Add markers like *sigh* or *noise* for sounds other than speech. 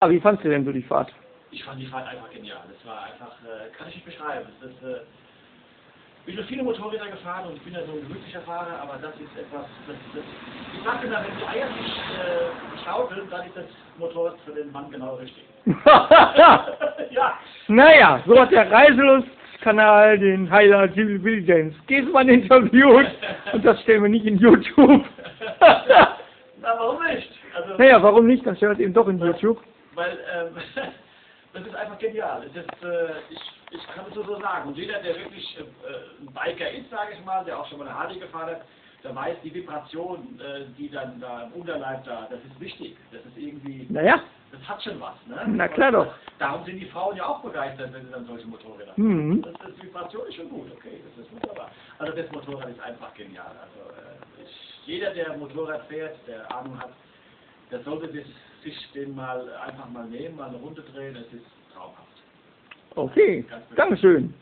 Ah, wie fandst du denn so die Fahrt? Ich fand die Fahrt einfach genial. Es war einfach, äh, kann ich nicht beschreiben. Es ist, äh, ich bin schon viele Motorräder gefahren und ich bin ja so ein gemütlicher Fahrer, aber das ist etwas, das, das ich sage immer, wenn die Eier sich äh, schaukeln, dann ist das Motorrad für den Mann genau richtig. *laughs* ja. Naja, so hat der Reiselustkanal den Highlight Jill Bill James Giesmann interviewt und das stellen wir nicht in YouTube. *laughs* Na, warum nicht? Also, naja, warum nicht? Dann stellen wir es eben doch in YouTube. Weil, ähm, *laughs* das ist einfach genial. Ist, äh, ich, ich kann es so, so sagen. Und jeder, der wirklich äh, ein Biker ist, sage ich mal, der auch schon mal eine Harley gefahren hat, der weiß, die Vibration, äh, die dann da im Unterleib da, das ist wichtig. Das ist irgendwie, Naja, das hat schon was. Ne? Na klar doch. Darum sind die Frauen ja auch begeistert, wenn sie dann solche Motorräder haben. Mhm. Das, das Vibration ist schon gut, okay, das ist wunderbar. Also das Motorrad ist einfach genial. Also äh, ich, jeder, der Motorrad fährt, der Ahnung hat, der sollte sich, sich den mal einfach mal nehmen, mal eine Runde drehen, das ist traumhaft. okay. Dankeschön.